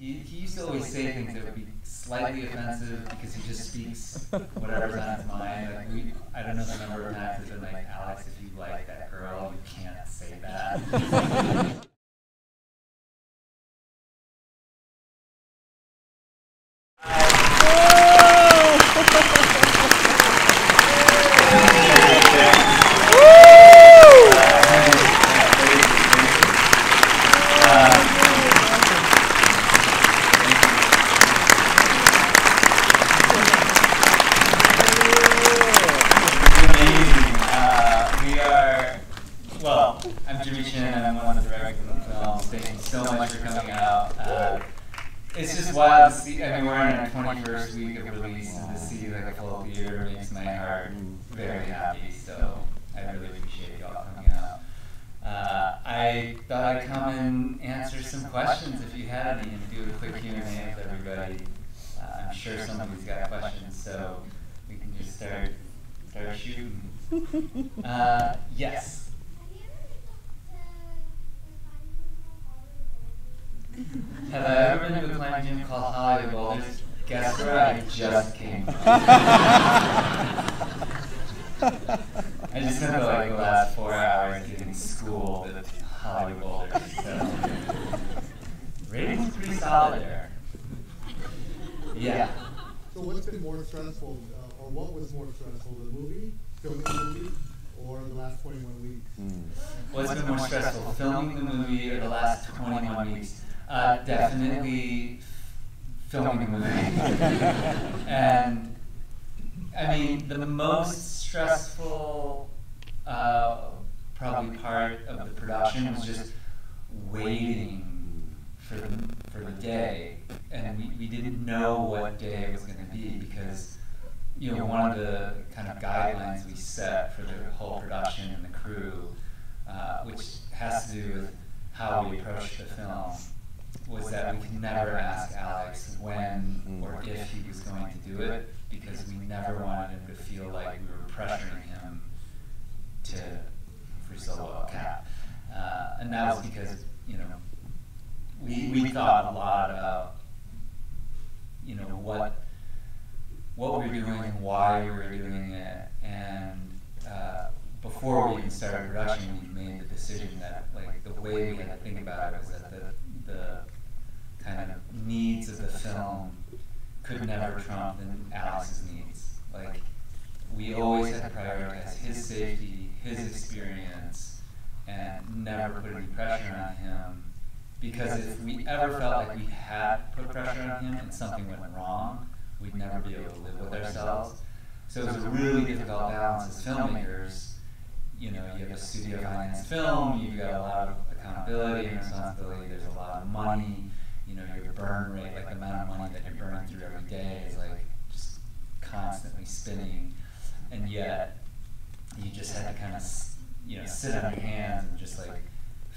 he, he used to always say things that would be slightly offensive because he just speaks whatever's on his mind. Like we, I don't know the number of times it's been like, Alex, if you like that girl, you can't say that. amazing. Uh, we are, well, I'm Jimmy Chin and I'm one of the directors of the film. Thank you so much for coming out. Uh, it's just wild to see, I mean, we're in our 21st week of release and to see like a full theater makes my heart very happy. So I really appreciate y'all coming out. Uh, I thought I'd come and answer some questions if you had any and do a quick Q&A with everybody. Uh, I'm sure somebody's got questions, so we can just start start shooting. Uh, yes. Have I ever been to a climbing gym called Hollywood Boulders? Guess where I just came from? I just spent like the last four hours getting schooled at Hollywood Boulders. So rating's pretty solid there. Yeah. So what's been more stressful, uh, or what was more stressful, the movie, filming the movie, or the last 21 weeks? What's been more stressful, filming the movie or the last 21 weeks? Uh, definitely filming the movie. and I mean, the most stressful uh, probably part of the production was just waiting for the, for the day. And we, we didn't know what day it was going to be because you know, one of the kind of guidelines we set for the whole production and the crew, uh, which has to do with how we approach the film, was that we could never ask Alex when or if he was going to do it because we never wanted him to feel like we were pressuring him to free solo El Cap. Uh, and that was because, you know, we, we thought a lot about, you know, what what we were doing why we were doing it. And uh, before we even started production, we made the decision that like the way we had to think about it was that the, the kind of needs of the film could never trump the Alex's needs. Like we always had to prioritize his safety, his experience, and never put any pressure on him. Because if we ever felt like we had put pressure on him and something went wrong, we'd never be able to live with ourselves. So it was a really difficult balance as filmmakers. You know, you have a studio financed film, you've got a lot of accountability and responsibility, there's a lot of money, you know, your burn rate, like the amount of money that you're burning through every day is like just constantly spinning. And yet, you just had to kind of, you know, sit on your hands and just like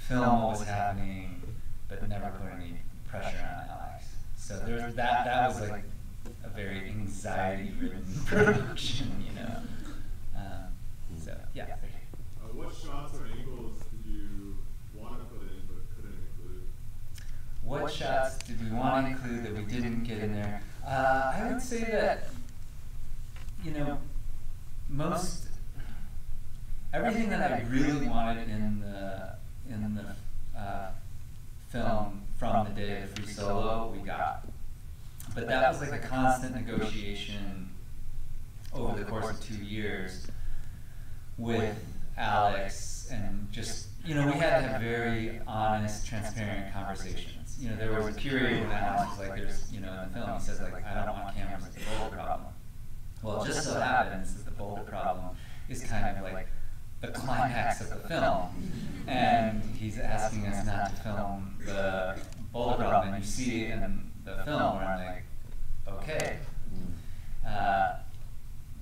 film what was happening, but never put any pressure on Alex. So there was that, that was like a very anxiety-ridden production, you know. Um, so yeah. Uh, what shots or angles did you want to put in but couldn't include? What shots did we want to include that we didn't get in there? Uh, I would say that, you know, most everything that I really wanted in the in the uh, film from the day of Free Solo, we got. But that was like a constant negotiation over the course of two years with Alex and just, you know, we had have very honest, transparent conversations. You know, there was a period when Alex was like, there's, you know, in the film, he says like, I don't want cameras the boulder problem. Well, just so happens that the boulder problem is kind of like the climax of the film. And he's asking us not to film the boulder problem, and you see it in the film where I'm like, okay, uh,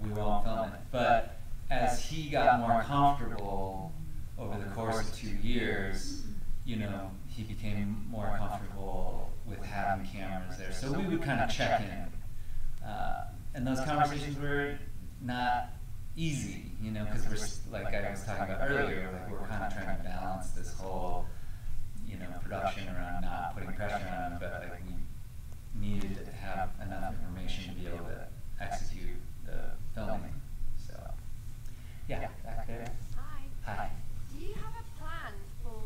we won't film it. But as he got more comfortable over the course of two years, you know, he became more comfortable with having cameras there. So we would kind of check in. Uh, and those conversations were not easy, you know, because we're, like I was talking about earlier, like we're kind of trying to balance this whole, you know, production around not putting pressure on him, but like we needed to have enough information to be able to execute the filming. So, yeah, back there. Hi. Hi. Do you have a plan for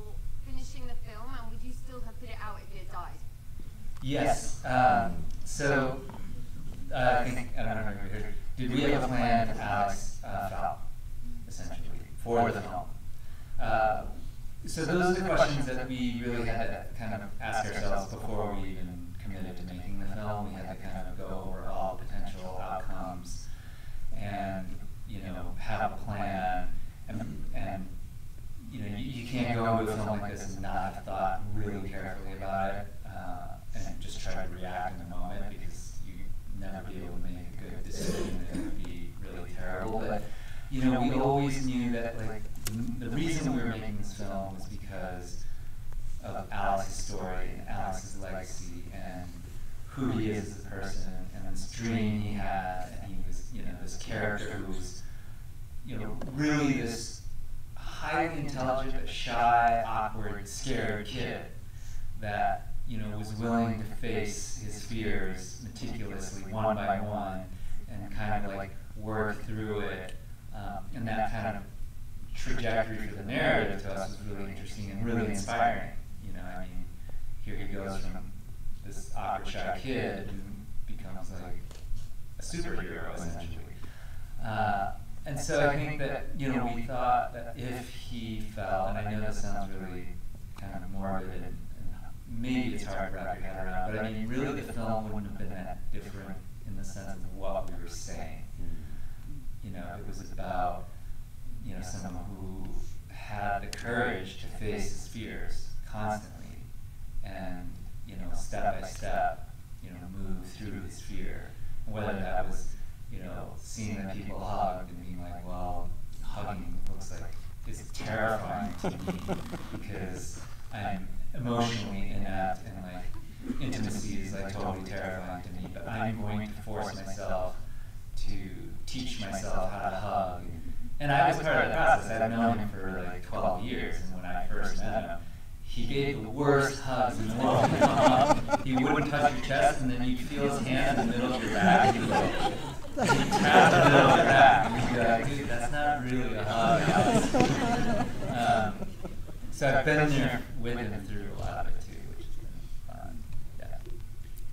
finishing the film and would you still have put it out if it died? Yes. Um, so, uh, I think I don't know if you heard. Did we have a plan for Alex uh, Fowl, essentially, for the film? Uh, so those are the questions that we really had to kind of ask ourselves before we even committed to making the film. We had to kind of go over all potential outcomes and you know have a plan and and you know you, you can't go into a film like this and not have thought really carefully about it uh, and just try to react in the moment because you never be able to make a good decision and it would be really terrible. But you know we always knew that like the reason we were making this film was because of Alex's story and Alex's legacy and who he is as a person and this dream he had and he was you know this character who was you know really this highly intelligent but shy awkward scared kid that you know was willing to face his fears meticulously one by one and kind of like work through it um, and that kind of trajectory for the narrative to us was really interesting and really inspiring you know I mean here he goes from this awkward shy kid who becomes like a superhero essentially. Uh, and so I think that you know we thought that if he fell, and I know this sounds really kind of morbid and, and maybe it's hard to wrap your head around, but I mean really the film wouldn't have been that different in the sense of what we were saying. You know, it was about you know someone who had the courage to face his fears constantly and you know, step by step, you know, move through his fear. Whether that was, you know, seeing that people hugged and being like, well, hugging looks like is terrifying to me because I'm emotionally inept and like intimacy is like totally terrifying to me. But I'm going to force myself to teach myself how to hug. And I was part of the process. I've known him for like 12 years, and when I first met him, he gave the worst hugs in the world. he wouldn't touch your chest, and then you'd feel his hand in the middle of your back. He'd like, tap the middle of your back. And you'd be like, dude, that's not really a hug. um, so I've been there with him through a lot of it too, which has been fun. Yeah.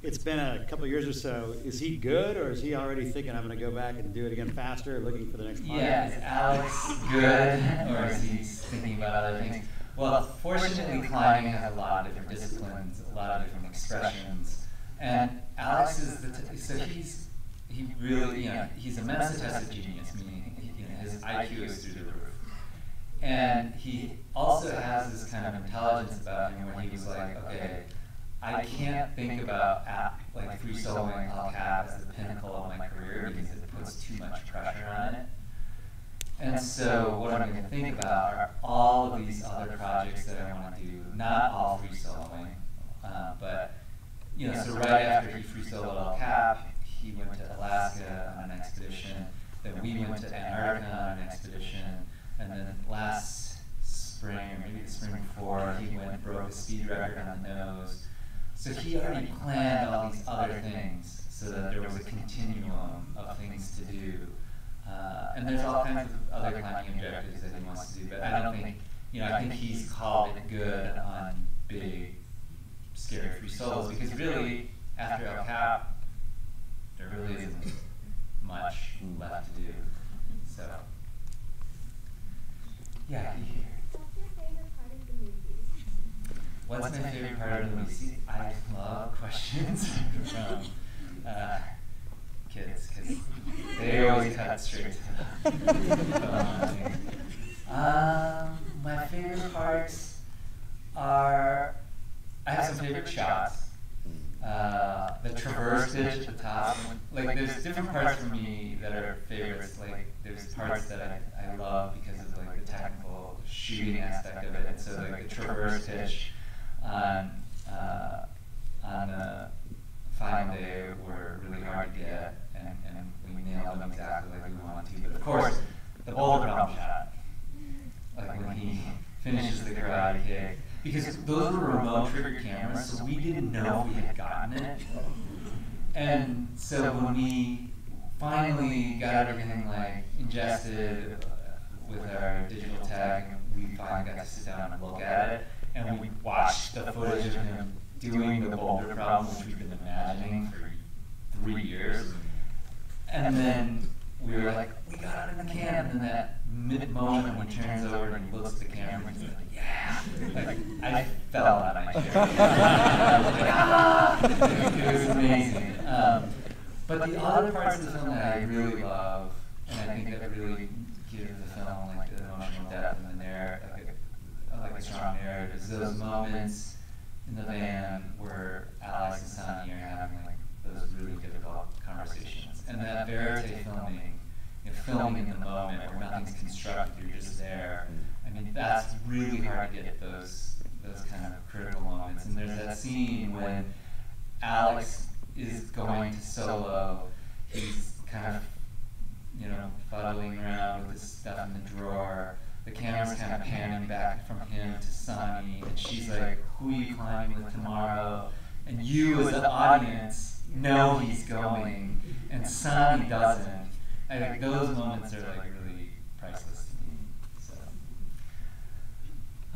It's been a couple years or so. Is he good, or is he already thinking I'm going to go back and do it again faster, looking for the next? Yeah, is Alex good, or is he thinking about other things? Well, fortunately, climbing has a lot of different disciplines, a lot of different expressions, and Alex is the t- so he's he really you know he's a Mensa-tested genius, meaning his IQ is through the roof, and he also has this kind of intelligence about him where he was like, okay, I can't think about ap- like free soloing El Cap as the pinnacle of my career because it puts too much pressure on it. And so what I'm going to think about are all of these other projects that I want to do, not all free soloing, uh, but, you know, so right after he free soloed El Cap, he went to Alaska on an expedition, then we went to Antarctica on an expedition, and then last spring, maybe the spring before, he went broke a speed record on the nose. So he already planned all these other things so that there was a continuum of things to do. Uh, and there's all kinds of other climbing objectives that he wants to do, but I don't think, you know, I think he's called it good on big, scary free solos because really, after El Cap, there really isn't much left to do. So, yeah, you hear. What's your favorite part of the movie? What's my favorite part of the movie? See, I love questions from uh, kids because they always cut straight to the. Um, my favorite parts are I have some favorite shots. Uh, the traverse ditch at the top, like there's different parts for me that are favorites. Like there's parts that I, I love because of like the technical shooting aspect of it. And so like the traverse ditch on uh, on the final day were really hard to get, and, and we nailed them exactly like we wanted to. But of course, the boulder drop shot, like when he finishes the karate kick, because those were remote trigger cameras, so we didn't know we had gotten it. And so when we finally got everything like ingested with our digital tag, we finally got to sit down and look at it, and we watched the footage of him doing the boulder problem, which we've been imagining for three years. And then we were like, we got it in the can. then that mid moment when he turns over and he looks at the camera and he's like, yeah. Like, I fell out of my chair. I was like, ah! It was amazing. Um, but the other parts of the film that I really love, and I think that really give the film like the emotional depth and the narrative, like a, like a strong narrative, is those moments in the van where Alex and Sanni are having like those really difficult conversations. And that verite filming, you know, filming in the moment where nothing's constructed, you're just there. I mean, that's really hard to get those those kind of critical moments. And there's that scene when Alex is going to solo, he's kind of, you know, fuddling around with his stuff in the drawer. The camera's kind of panning back from him to Sanni, and she's like, "Who are you climbing with tomorrow?" And you, as the audience, know he's going, and Sanni doesn't. I think those moments are like really priceless to me. So,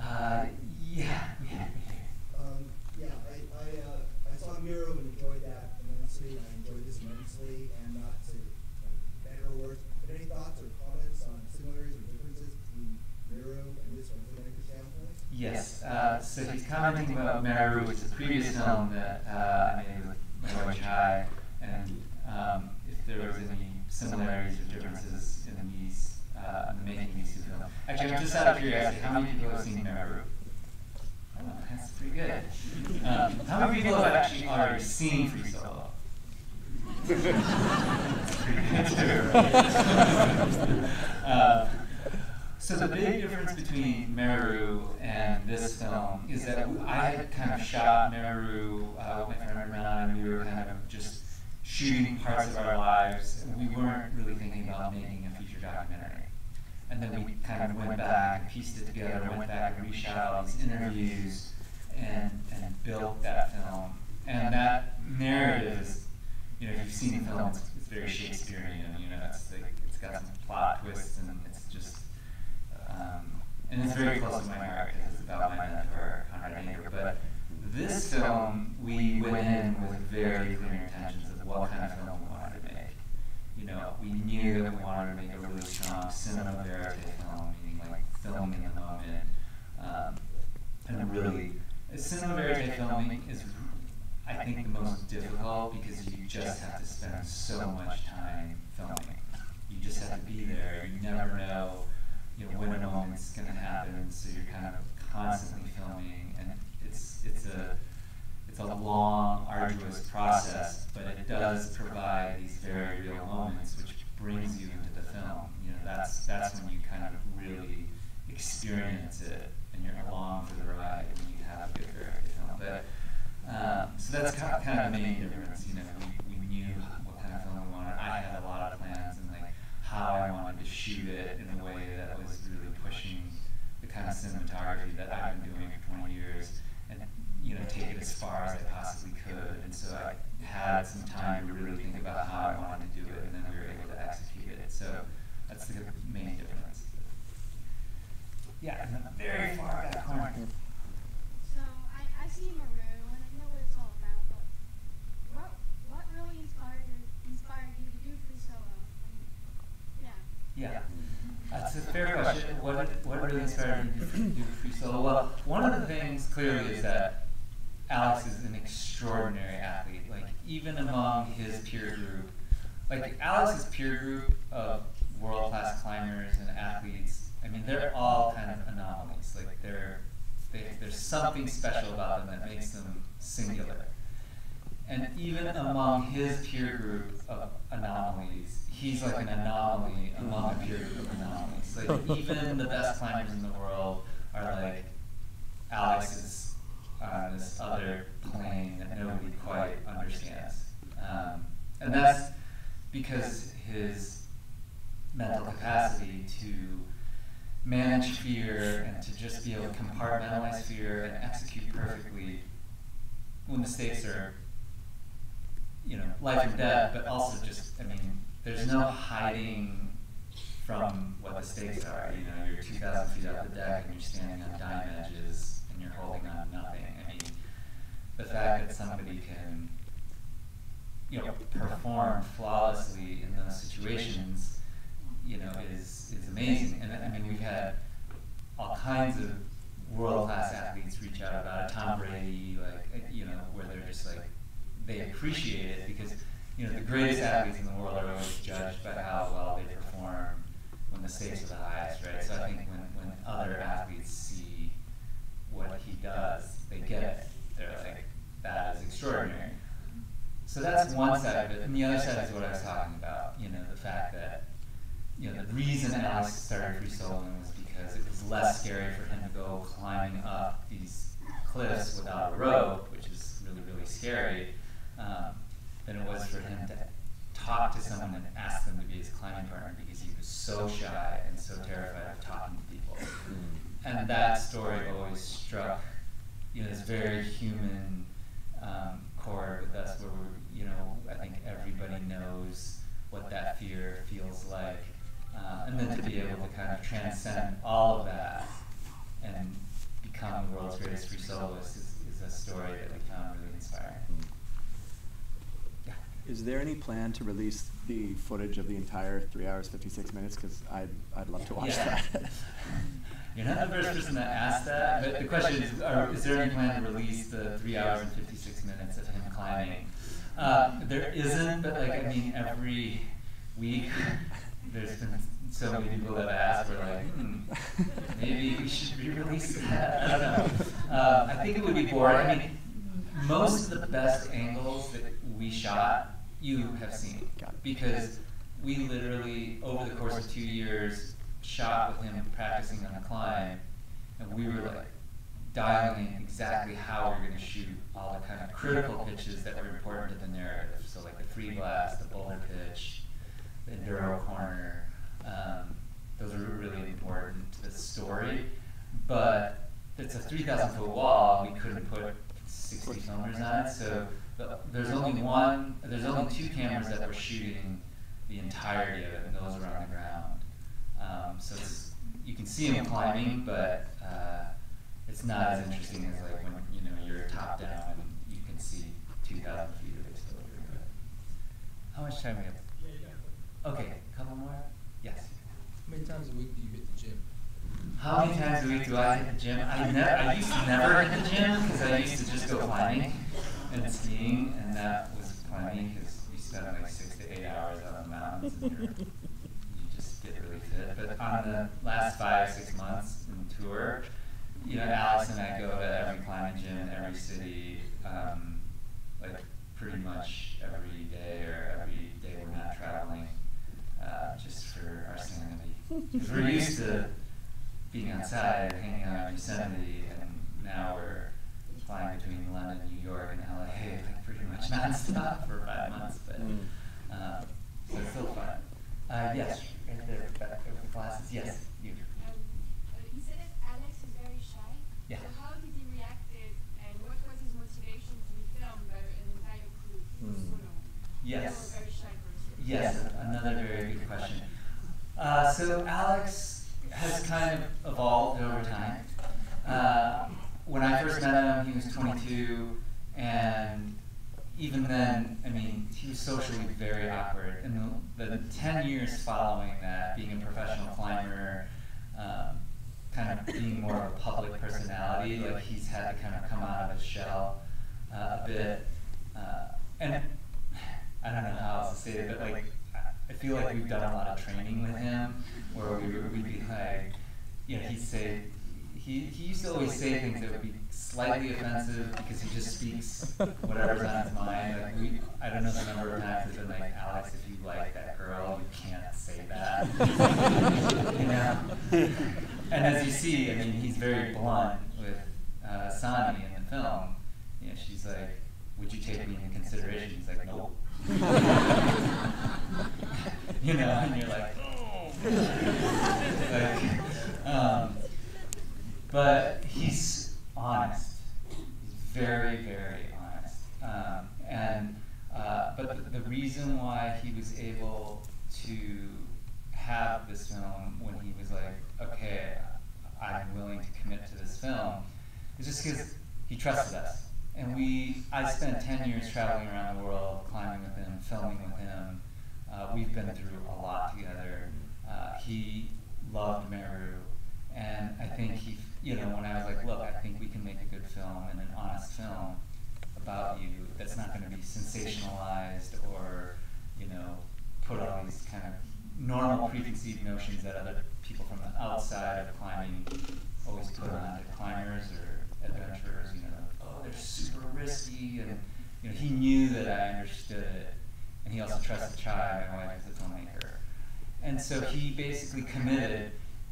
uh, yeah, yeah. Um, yeah, I, I, uh, I saw Meru and enjoyed that immensely. I enjoyed this immensely, and not to like, better or worse. But any thoughts or comments on similarities or differences between Meru and this from a filmmaker standpoint? Yes, uh, so he's commenting about Meru, which is a previous film that uh, I made and um, if there was any similarities or differences in these, uh, in the making of these two films. Actually, I'm just out of curiosity, how many people have seen Meru? Oh, that's pretty good. Um, how many people have actually already seen Free Solo? Uh, so the big difference between Meru and this film is that I had kind of shot Meru uh, with my friend and we were kind of just shooting parts of our lives, and we weren't really thinking about making a feature documentary. And then we kind of went back pieced it together, went back and reshot all these interviews, and, and built that film. And that narrative is, you know, if you've seen the film, it's, it's very Shakespearean. You know, it's like it's got some plot twists, and it's just um, and it's very close to my heart because it's about my mentor, Conrad Anker. But this film, we went in with very clear what kind of film we wanted to make. You know, we knew that we wanted to make a really strong cinema verite film, meaning like filming in the moment. Um, and really, cinema verite filming is, I think, the most difficult because you just have to spend so much time filming. You just have to be there. You never know you know, when a moment's going to happen, so you're kind of constantly filming, and it's it's a it's a long, arduous process, but it does provide these very real moments, which brings you into the film. You know, that's that's when you kind of really experience it, and you're along for the ride when you have a good film. But um, so that's kind of, kind of the main difference. You know, we, we knew what kind of film we wanted. I had a lot of plans and like how I wanted to shoot it in a way that was really pushing the kind of cinematography that I've been doing for 20 years and know take it as far as I possibly could. And so I had some time to really think about how I wanted to do it, and then we were able to execute it. So that's the main difference. Yeah, in the very far back corner. So I, I see Meru and I know what it's all about, but what what really inspired inspired you to do free solo? And, yeah. Yeah, mm-hmm. that's a fair question. What, what really inspired you to do free solo? Well, one of the things clearly is that Alex is an extraordinary athlete. Like even among his peer group, like Alex's peer group of world class climbers and athletes. I mean, they're all kind of anomalies. Like they're they, there's something special about them that makes them singular. And even among his peer group of anomalies, he's like an anomaly among a peer group of anomalies. Like even the best climbers in the world are like Alex on this other plane that nobody quite understands. Um, and that's because his mental capacity to manage fear and to just be able to compartmentalize fear and execute perfectly when the stakes are, you know, life and death, but also just, I mean, there's no hiding from what the stakes are. You know, you're 2,000 feet off the deck and you're standing on dime edges and you're holding on nothing. I mean, the fact that somebody can, you know, perform flawlessly in those situations, you know, is, is amazing. And I mean, we've had all kinds of world-class athletes reach out about it. Tom Brady, like, you know, where they're just like, they appreciate it because, you know, the greatest athletes in the world are always judged by how well they perform when the stakes are the highest, right? So I think when, when other athletes see what he does, they get it. They're like, that is extraordinary. So that's one side of it. And the other side is what I was talking about, you know, the fact that, you know, the reason Alex started free soloing was because it was less scary for him to go climbing up these cliffs without a rope, which is really, really scary, um, than it was for him to talk to someone and ask them to be his climbing partner because he was so shy and so terrified of talking to people. And that story always struck, you know, this very human um, chord with us where we're, you know, I think everybody knows what that fear feels like. Uh, and then to be able to kind of transcend all of that and become the world's greatest free soloist is, is a story that we found really inspiring. Yeah. Is there any plan to release the footage of the entire three hours fifty six minutes? Because I'd I'd love to watch Yeah. that. You're not the first person that asked that, but the question is, are, is there any plan to release the three hours and fifty-six minutes of him climbing? Uh, there isn't, but like, I mean, every week, there's been so many people that ask, we're like, hmm, maybe we should re-release that, I don't know. Uh, I think it would be boring, I mean, most of the best angles that we shot, you have seen. Because we literally, over the course of two years, shot with him practicing on the climb, and we were like dialing in exactly how are going to shoot all the kind of critical pitches that were important to the narrative. So like the Freeblast, the boulder pitch, the enduro corner. Um, those are really important to the story. But it's a 3,000 foot wall. We couldn't put 60 filmers on it, so the, there's only one. There's only two cameras that were shooting the entirety of it, and those were on the ground. Um, so you can see him climbing, but it's not as interesting as like when you know you're top down and you can see 2,000 feet of exposure. But how much time we have? Okay, a couple more. Yes. How many times a week do you hit the gym? How many times a week do I hit the gym? I ne- I used to never hit the gym because I used to just go climbing and skiing, and that was climbing because you spent like six to eight hours on the mountains and you just get really fit. But on the last five, six months in tour, you know, Alex and I go to every climbing gym in every city, um, like pretty much every day or every day we're not traveling, uh, just for our sanity. 'Cause we're used to being outside, hanging out in Yosemite, and now we're flying between London, New York, and LA, like pretty much nonstop for five months. But Mm. uh, so it's still fun. Uh, yes, right there, back with the glasses. Yes, you. Um, uh, you said that Alex is very shy. Yeah. So how did he react it, and what was his motivation to be filmed by an entire crew? He was Hmm. solo. Yes. You're a very shy person. Yes, another very good question. Uh, so Alex has kind of evolved over time. Uh, when I first met him, he was 22, and even then, I mean, he was socially very awkward. And the, the 10 years following that, being a professional climber, um, kind of being more of a public personality, like he's had to kind of come out of his shell uh, a bit. Uh, and I don't know how else to say it, but like, I feel like we've done a lot of training with him, where we would be like, you know, he'd say, he, he used to always say things that would be slightly offensive because he just speaks whatever's on his mind. Like we, I don't know the number of times it's been like, Alex, if you like that girl, you can't say that. you know? And as you see, I mean, he's very blunt with uh, Sanni in the film. You know, she's like, would you take me into consideration? He's like, nope. You know, and you're like, oh. like, um, but he's honest. He's very, very honest. Um, and uh, but the, the reason why he was able to have this film when he was like, okay, I'm willing to commit to this film, is just because he trusted us. And we, I spent 10 years traveling around the world, climbing with him, filming with him. Uh, we've been through a lot together. Uh, he loved Meru, and I think he, you know, when I was like, look, I think we can make a good film and an honest film about you that's not going to be sensationalized or, you know, put all these kind of normal preconceived notions that other people from the outside of climbing always put on to climbers or adventurers, you know, oh, they're super risky, and you know, he knew that I understood it, and he also trusted Chai, my wife, as a filmmaker, and so he basically committed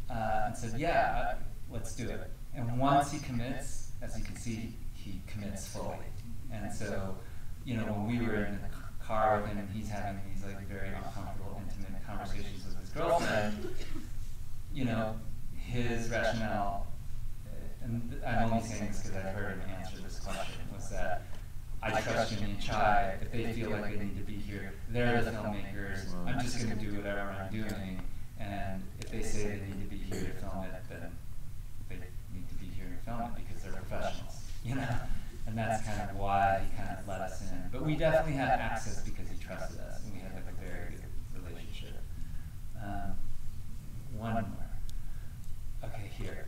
uh, and said, yeah, uh, let's do it. And once he commits, as you can see, he commits fully, and so, you know, when we were in the car with him, and he's having these like very uncomfortable, intimate conversations with his girlfriend, you know, his rationale and I'm only saying this because I've heard him answer this question, that I trust Jimmy and Chai. If they feel like they need to be here, they're the filmmakers. I'm just going to do whatever I'm doing. And if they say they need to be here to film it, then they need to be here to film it because they're professionals, you know? And that's kind of why he kind of let us in. But we definitely had access because he trusted us, and we had like a very good relationship. Um, one more. Okay, here.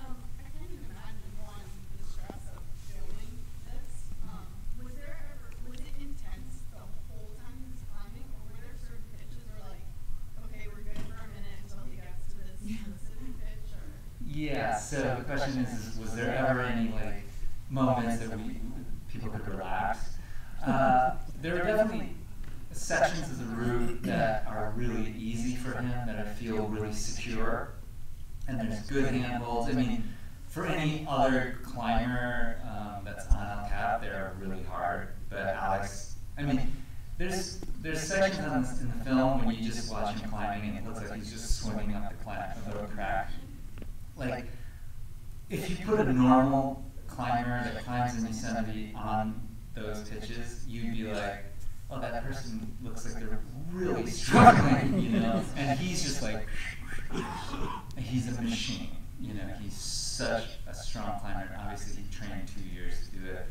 Um, I can't even imagine one the stress of filming this. Um, was there ever was it intense the whole time he was climbing, or were there certain pitches where like, okay, we're good for a minute until he gets to this specific pitch, or? Yeah, so the question is, was there ever any like moments that we people could relax? Uh, there are definitely sections of the route that are really easy for him, that I feel really secure, and there's good handholds. I mean, for any other climber um, that's on El Cap, they're really hard. But Alex, I mean, there's there's sections on this, in the film when you just watch him climbing and it looks like he's just swimming up the climb, the crack. Like, if you put a normal climber that climbs in Yosemite on those pitches, you'd be like, oh, that person looks like they're really struggling, you know? And he's just like, he's a machine, you know? He's such a strong climber. Obviously, he trained two years to do it.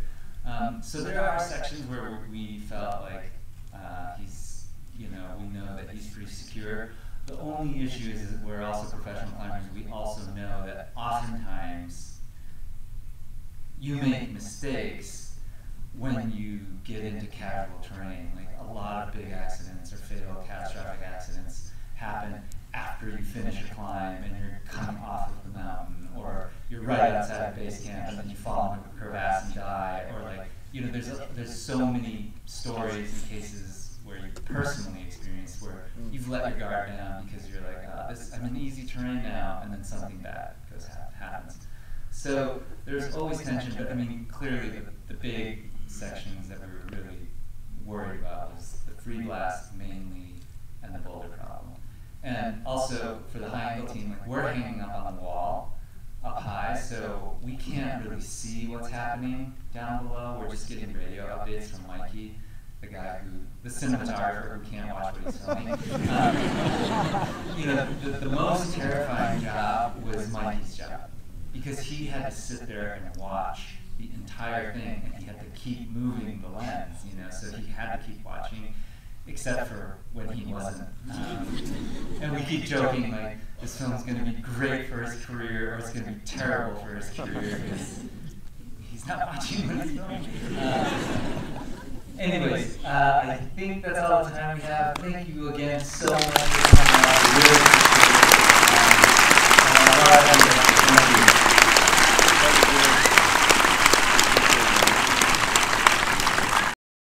Um, so there are sections where we felt like uh, he's, you know, we know that he's pretty secure. The only issue is, that we're also professional climbers. We also know that oftentimes you make mistakes when you get into casual terrain. Like a lot of big accidents or fatal catastrophic accidents happen after you finish a climb and you're coming off of the mountain, or you're right outside of base camp and then you fall into a crevasse and die, or like you know, there's a, there's so many stories and cases where you personally experienced where you've let your guard down because you're like, oh, this I'm in easy terrain now, and then something bad goes ha- happens. So there's always tension, but I mean, clearly the, the big sections that we were really worried about was the Freeblast mainly and the boulder problem. And also for the high angle team, like we're hanging up on the wall up high, so we can't really see what's happening down below. We're just getting radio updates from Mikey, guy who, the cinematographer who can't watch what he's filming. Um, you know, the, the most terrifying job was Mikey's job because he had to sit there and watch the entire thing, and he had to keep moving the lens, you know, so he had to keep watching, except for when he wasn't. Um, and we keep joking like this film's going to be great for his career, or it's going to be terrible for his career because he's not watching when he's filming anyways, uh, I think that's all the time we have. Thank you again so much for coming out.